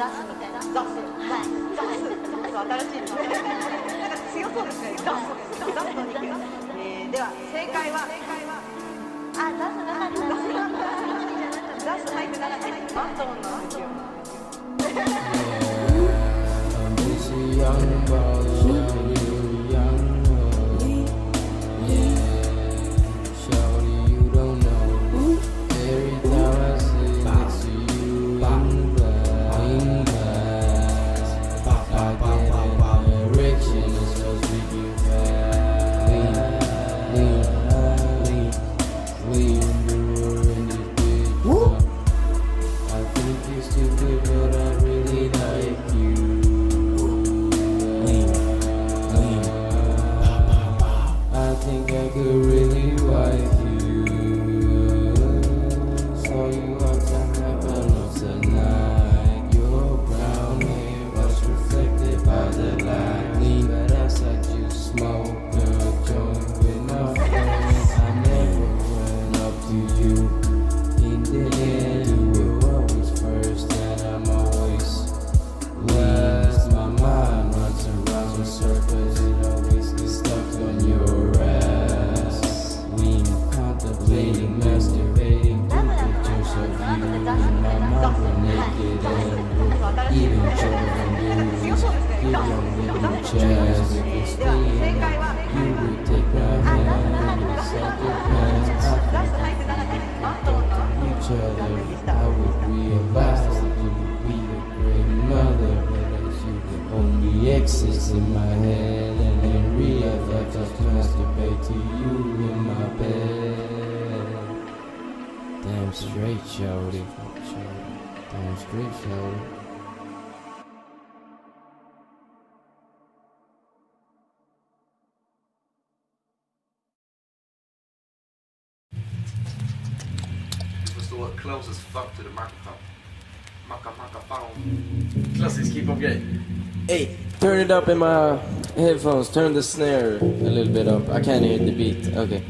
ザスみたいなザスはいザスそう新しいですねなんか強そうですねザスザスの肉えー、では正解は正解はあザスなかったザス入ってなかったマントンなんですよ exist in my head, and in real life, I just masturbate to you in my bed. Damn straight, shorty. Damn straight, shorty. Hey, turn it up in my headphones. Turn the snare a little bit up. I can't hear the beat. Okay.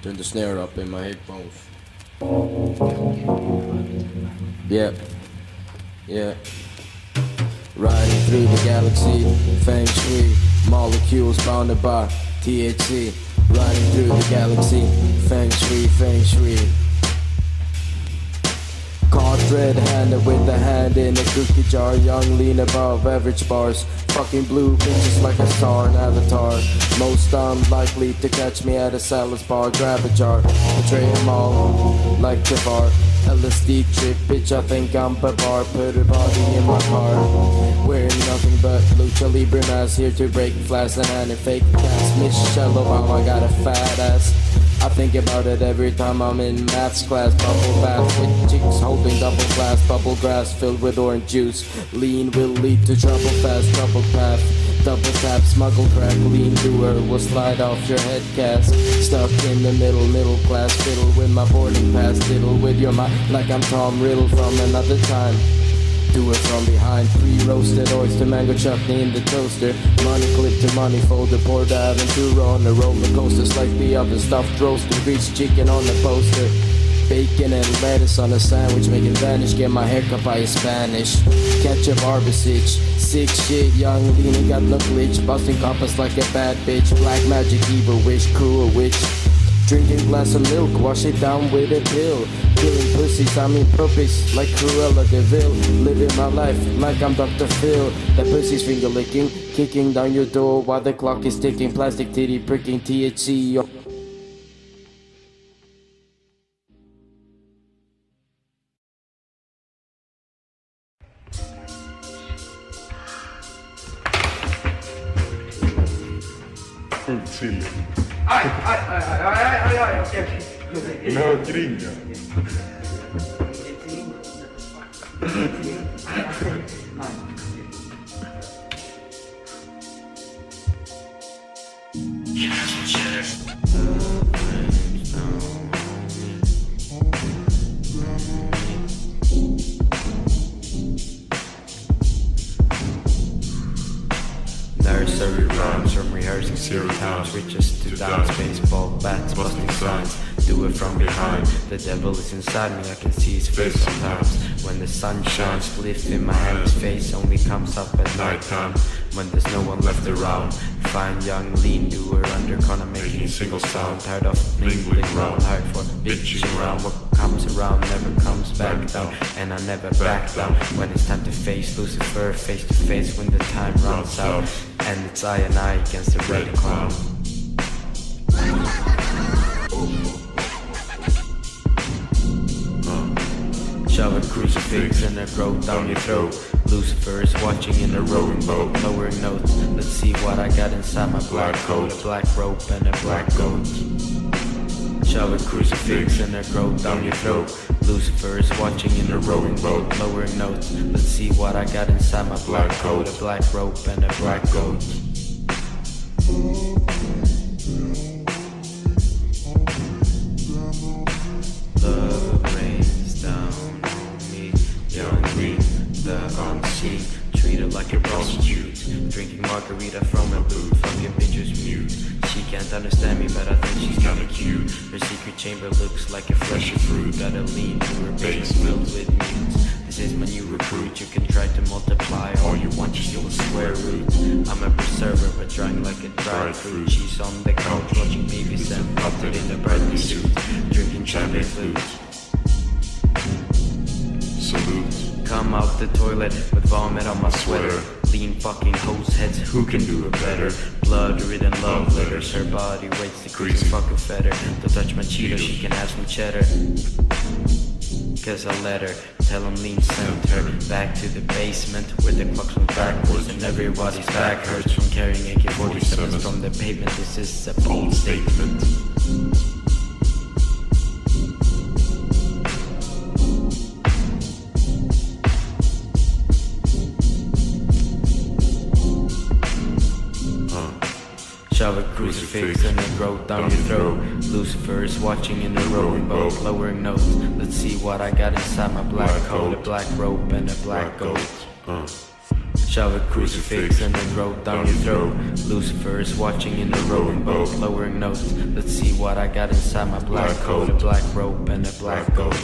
Turn the snare up in my headphones. Yeah. Yeah. Riding through the galaxy, feng shui, molecules bounded by THC. Riding through the galaxy, feng shui, feng shui. Caught red-handed with a hand in a cookie jar Yung, lean above average bars. Fucking blue bitches like a star, an avatar. Most unlikely to catch me at a salad bar. Grab a jar, betray them all Like Jafar. LSD trip, bitch I think I'm Babar. Put her body in my car. Wearing nothing but Lucha Libre mask Here to break flash and hand and fake cast Michelle Obama got a fat ass I think about it every time I'm in maths class. Bubble bath with chicks holding double glass. Bubble grass filled with orange juice. Lean will lead to trouble fast. Trouble path. Double tap, smuggle crack, lean doer will slide off your head cast. Stuck in the middle, middle class fiddle with my boarding pass. Diddle with your mind like I'm Tom Riddle from another time. Do it from behind. Pre-roasted oyster, mango chutney in the toaster. Money clip to money folder. Poured Aventura on the roller coaster. Slightly oven stuffed roasted. Greased chicken on the poster. Bacon and lettuce on a sandwich. Make it vanish. Get my haircut by a Spanish. Ketchup Arbisich. Sick shit. Yung Lean got no glitch. Busting compass like a bad bitch. Black magic evil wish. Cruel witch. Drinking glass of milk, wash it down with a pill. Killing pussies, I'm in purpose, like Cruella de Vil. Living my life like I'm Dr. Phil. That pussy's finger licking, kicking down your door while the clock is ticking. Plastic titty pricking THC. Is inside me, I can see his face sometimes. When the sun shines, spliff in my hand, his face only comes up at nighttime. When there's no one left around, find Yung Lean doer under corner making a single sound. Tired of mingling round, tired for bitching around. What comes around never comes back down, and I never back down. When it's time to face Lucifer, face to face when the time runs out, and it's I and I against the red cloud. A crucifix and a rope down your throat. Lucifer is watching in a rowing boat, lowering notes. Let's see what I got inside my black coat. A black rope and a black goat. Shove a crucifix and a rope down your throat. Lucifer is watching in a rowing boat, lowering notes. Let's see what I got inside my black coat. A black rope and a black goat. Margarita from a boot. Fucking bitch is mute. She can't understand me, but I think she's kinda cute. Her secret chamber looks like a fleshy fruit. Got a lean to her base filled with mutes. This is my new recruit. You can try to multiply all you want, you're still a square root. I'm a preserver, but drying like a dried fruit. She's on the couch watching babies and potted in a brightly suit, drinking champagne flute. Salute. Come out the toilet with vomit on my sweater. Lean fucking hose heads, who can do it better? Blood ridden love letters, her body weights the crease fucking feather. Don't touch my Cheeto, she can have some cheddar. Cause I let her tell him lean sent her back to the basement where the clocks went backwards and everybody's back hurts from carrying AK-47s from the pavement. This is a bold statement. Shove a crucifix and a rope down your throat. Lucifer is watching in a rowing boat, lowering notes. Let's see what I got inside my black coat. A black rope and a black goat. Uh. Shove a crucifix and a rope down your throat. Lucifer is watching in a rowing boat, lowering notes. Let's see what I got inside my black coat. A black rope and a black goat.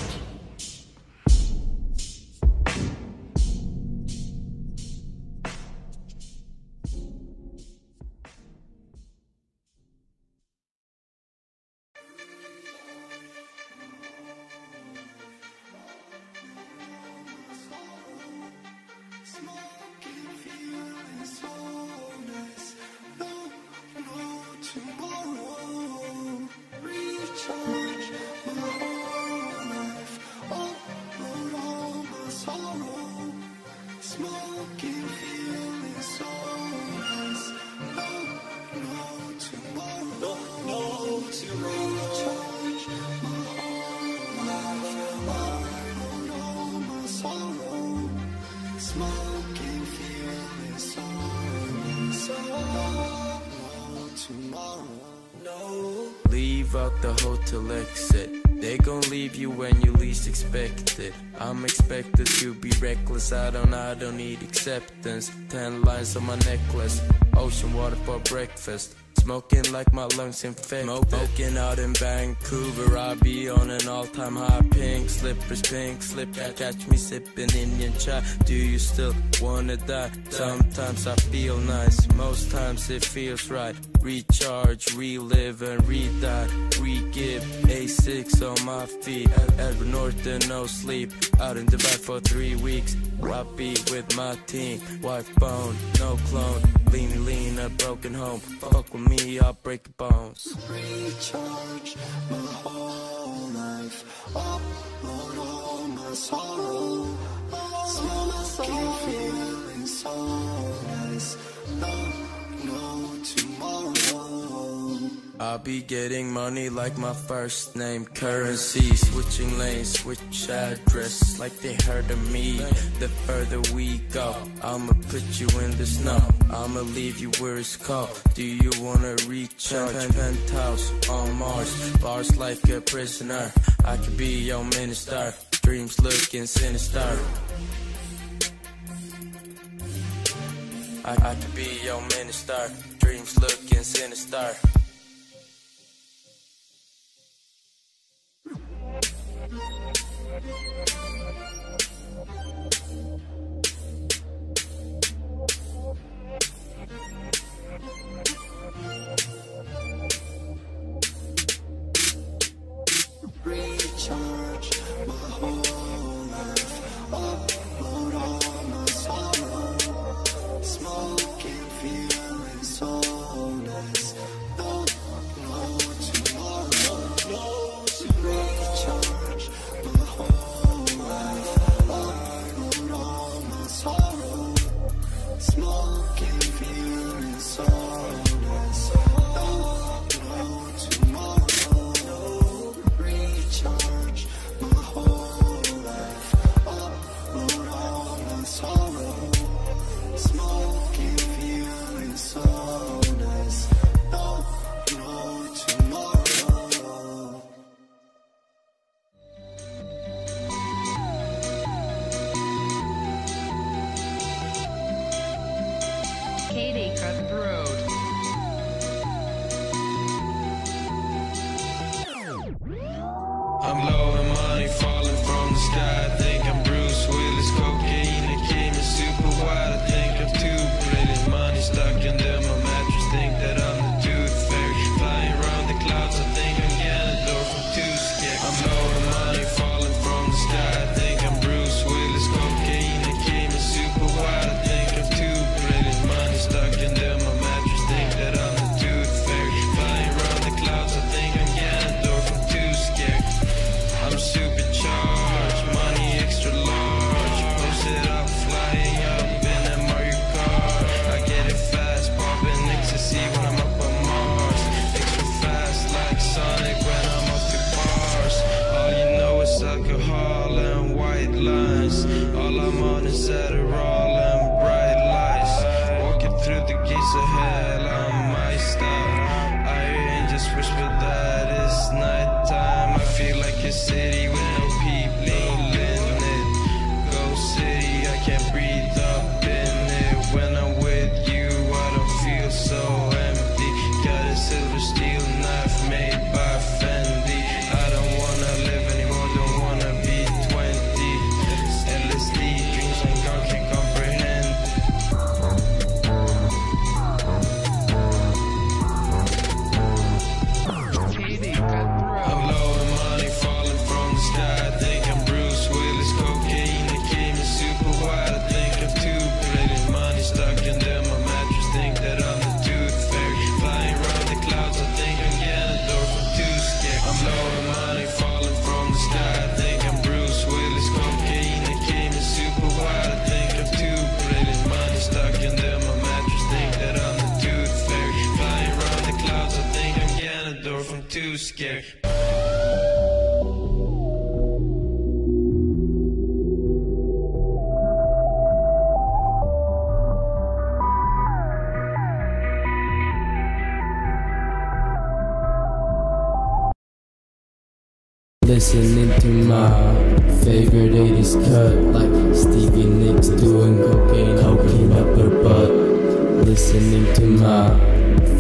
Hotel exit. They gon' leave you when you least expect it. I'm expected to be reckless. I don't, I don't need acceptance. Ten lines on my necklace. Ocean water for breakfast. Smoking like my lungs infected. Smoking out in Vancouver, I be on an all-time high. Pink slippers, pink slip. Catch me sipping Indian chai. Do you still wanna die? Sometimes I feel nice, most times it feels right. Recharge, relive and re-die. Re-give, A6 on my feet. Edward Norton, no sleep. Out in Dubai for three weeks. Be with my team. Wife bone, no clone. Lean, lean, a broken home. Fuck with me, I'll break your bones. recharge my whole life. Upload all my sorrow. Smoking, feeling so nice. No, I'll be getting money like my first name. Currency, switching lanes, switch address like they heard of me. The further we go, I'ma put you in the snow. I'ma leave you where it's cold. Do you wanna recharge? Pen- Penthouse on Mars, bars like a prisoner. I could be your minister. Dreams looking sinister. I, I could be your minister. Dreams looking sinister. Lines. All I'm on is Adderall and bright lights. Walking through the gates of hell, Listening to my favorite 80s cut Like Stevie Nicks doing cocaine, cocaine up her butt. Listening to my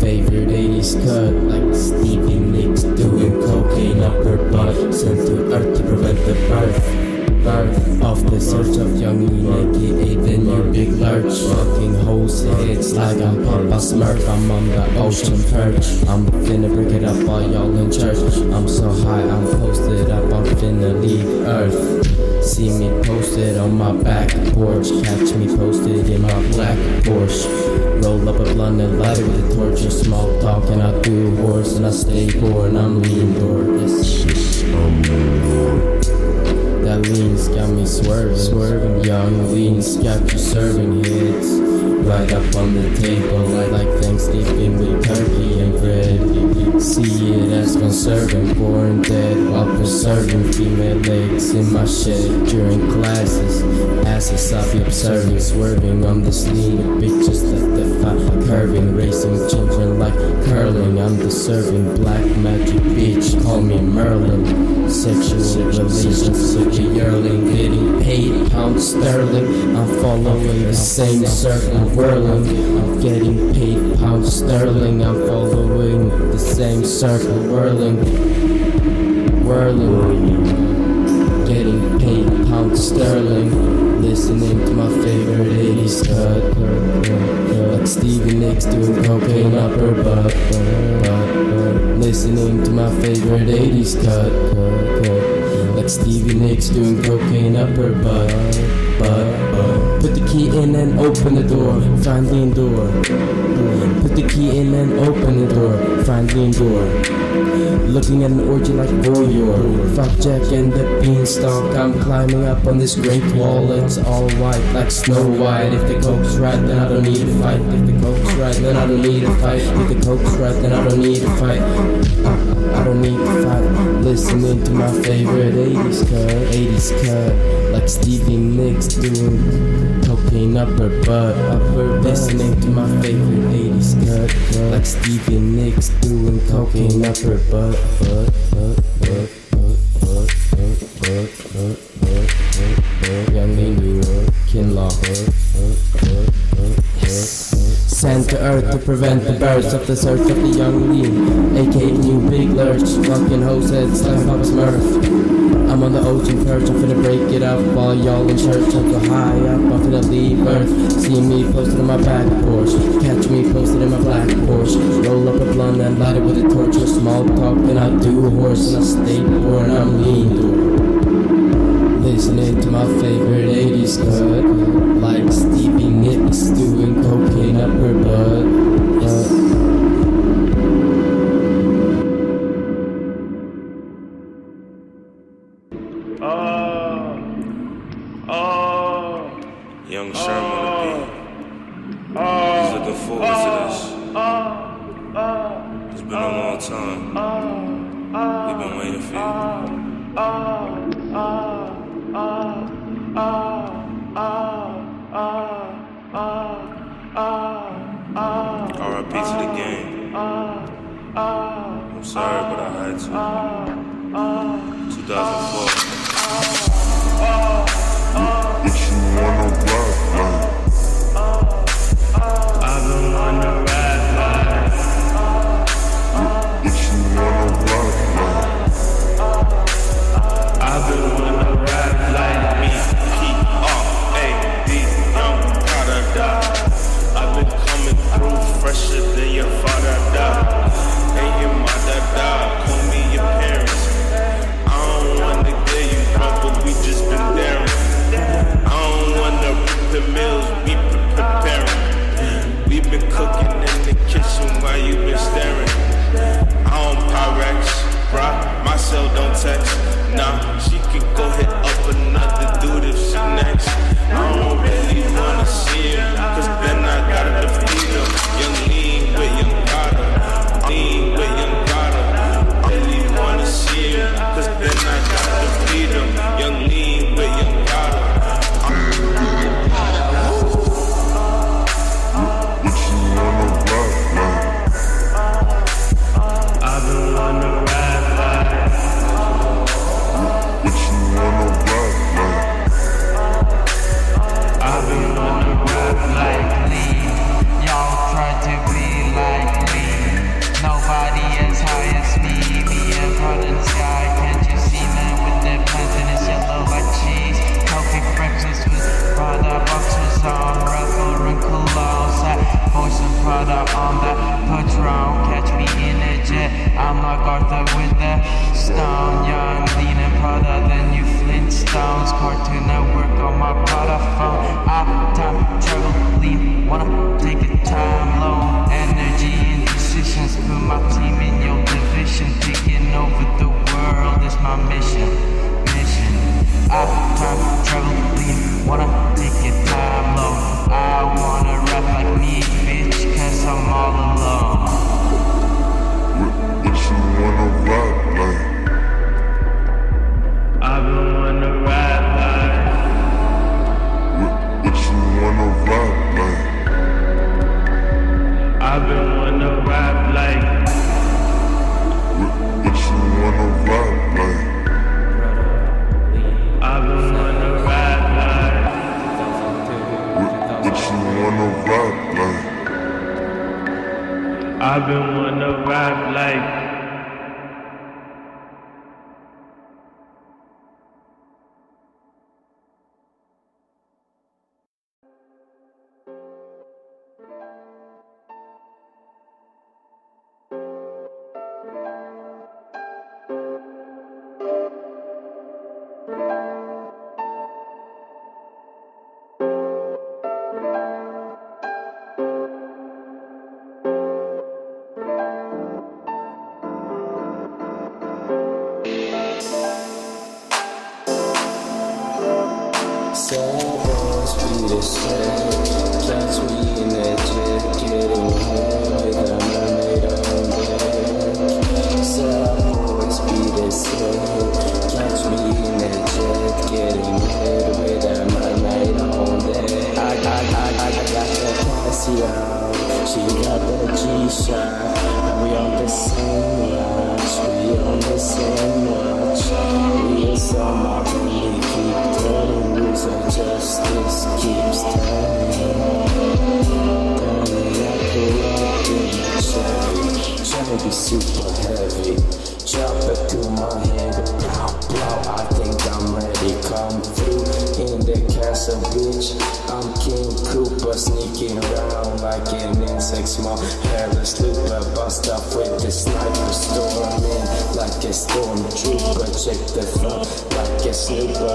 favorite 80s cut Like Stevie Nicks doing cocaine up her butt. Sent to earth to prevent the birth Birth off the search of young naked Aiden your big lurch. Fucking hoes it's like I'm Papa Smurf I'm on the ocean perch. I'm finna break it up while y'all in church. I'm so high I'm posted up I'm finna leave earth. See me posted on my back porch. Catch me posted in my black Porsche. Roll up a blunt and light it with a torch. And small talk and I do horse and I stay poor and I'm lean door. Yes, that lean's got me swerving, swerving. Yung Lean's got you serving hits right up on the table, like, like Thanksgiving with turkey and bread. See it as conserving, born dead while preserving female legs in my shed during classes. Asses I be observing, swerving on this lean with bitches that defy curving, racing. I'm the serving black magic bitch, call me Merlin. Sexual relations with the yearling, getting paid pounds sterling. I'm following the same circle whirling. I'm getting paid pounds sterling. I'm following the same circle whirling, whirling. Getting paid pounds sterling. Listening to my favorite 80s cut. Stevie Nicks doing cocaine up her butt. Listening to my favorite 80s cut. Like Stevie Nicks doing cocaine up her butt. Butt. Put the key in and open the door. Find the door. Put the key in and open the door. Find the door. Looking at an orgy like voyeur. Fuck Jack and the beanstalk. I'm climbing up on this great wall. It's all white like Snow White. If the coke's right, then I don't need to fight. If the coke's right, then I don't need to fight. If the coke's right, then I don't need to fight. I, I don't need to fight. Listening to my favorite 80s cut. 80s cut. Like Stevie Nicks doing Clean up her butt, up this listening to my favorite 80s cut. Like Stevie Nicks doing cocaine up her butt. butt, butt, butt, butt, butt, butt, butt, butt. Earth to prevent the birth of the search of the Yung Lean, aka new big lurch, fucking hose like Papa Smurf. I'm on the ocean perch, I'm finna break it up while y'all in church. I'm so high up, I'm finna leave Earth. See me posted on my back porch, catch me posted in my black Porsche. Roll up a blunt and light it with a torch. With small talk, then I do horse and I stay poor and I'm lean. Listening to my favorite 80s cut, like Stevie doing cocaine up her butt. My Prada phone. I time travel. Wanna take a time low. Energy and decisions. Put my team in your division. Taking over the world is my mission. Mission. I time travel. Wanna take a time low. I wanna rap like me, bitch. Cause I'm all alone. What, what you wanna rap like? I've been wanna rap like What, what you wanna rap like? I've been wanna rap like What, what you wanna rap like? I've been wanna rap like The like a snooper.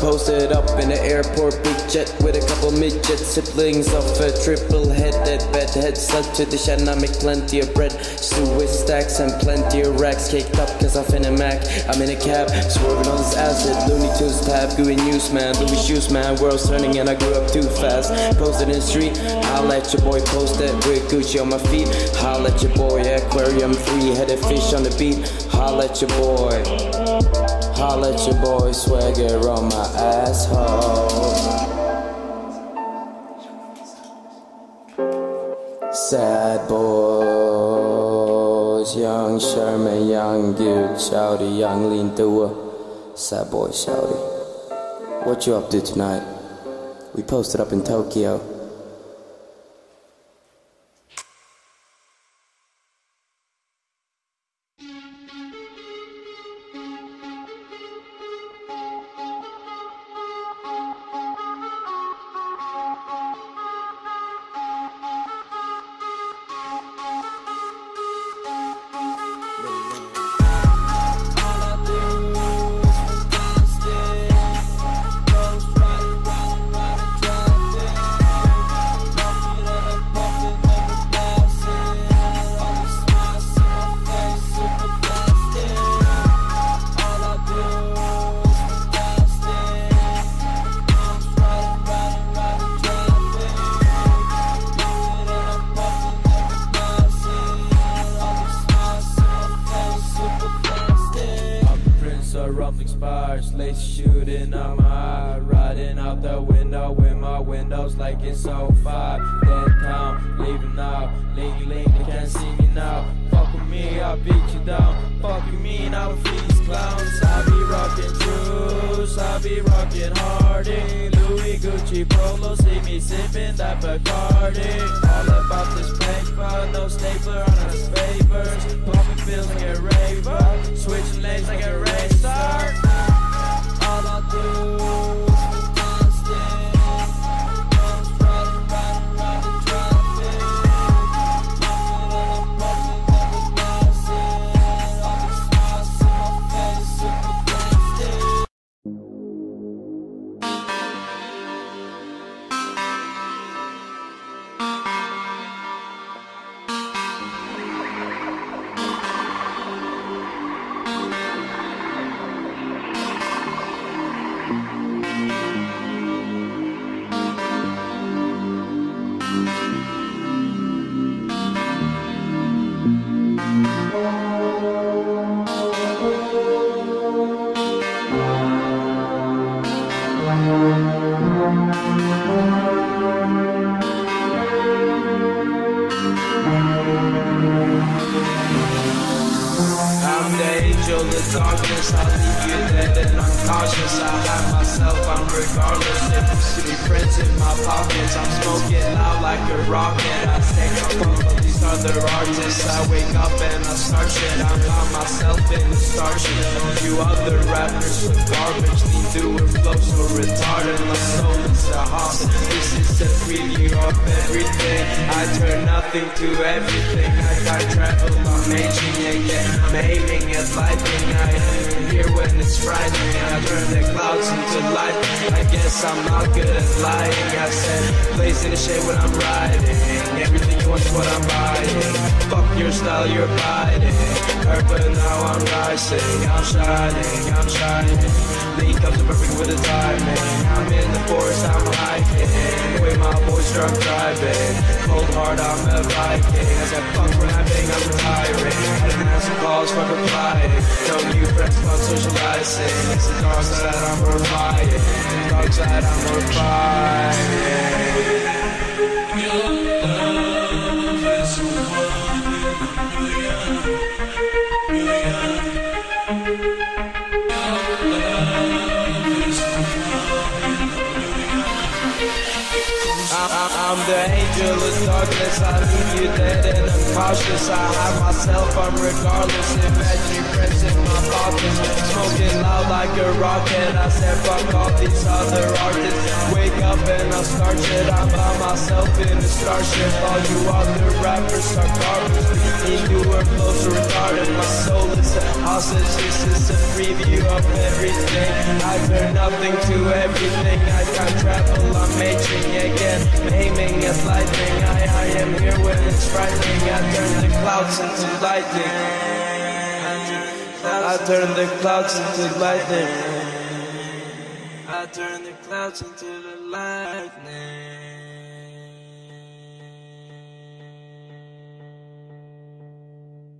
Posted up in the airport, big jet with a couple midget siblings of a triple-headed bedhead. Sent to the I make plenty of bread. Stew with stacks and plenty of racks. Caked up cause I'm finna Mac. I'm in a cab, swerving on this acid. Looney Tunes tab, gooey news man. Louis shoes man, world's turning and I grew up too fast. Posted in the street, I'll let your boy post it with Gucci on my feet. I'll let your boy aquarium three-headed fish on the beat. I'll let your boy. Holla at your boy swagger on my asshole. Sad boys, Yung Sherman, Yung Gud, shouty, Yung Lean Thua. Sad boy, shouty. What you up to tonight? We posted up in Tokyo. I'll beat you down. Fuck you mean, I'll feast clowns. I be rocking juice, I be rocking Hardy. Louis Gucci Polo, see me sipping that Bacardi. All about this paper, no stapler on us favors. Pumping pills like a raver, switching lanes like a racer. All I do aiming at lighting. I here when it's frightening. I turn the clouds into light. I guess I'm not good at lying. I said, blaze in the shade when I'm riding. Everything you want is what I'm buying. Fuck your style, you're biting. Hurt, but now I'm rising. I'm shining, I'm shining. Lean comes to perfect with the timing. I'm in the forest, I'm hiking. With my boys drunk driving. Cold hard, I'm a Viking. I said, fuck rapping, I'm retiring. I didn't answer calls, fuck replying. No new friends, fuck socializing. It's the dark side, I'm horrifying. Dark side, I'm horrifying. I'm, I'm, I'm the angel of darkness. I leave you dead and uncautious. I hide myself, I'm regardless. Imaginary friends in my pockets. Smoking loud like a rocket. I said, fuck all these other artists. Wake up and I'll start shit. I'm by myself in a starship. All you other rappers are garbage. Need newer flows are retarded. My soul is a hostage. This is a preview of everything. I turn nothing to everything. I can't travel, I'm aging again. Aiming at lightning. I, I am here when it's frightening. I turn the clouds into lightning. I turn the clouds into lightning. I turn the clouds into the lightning.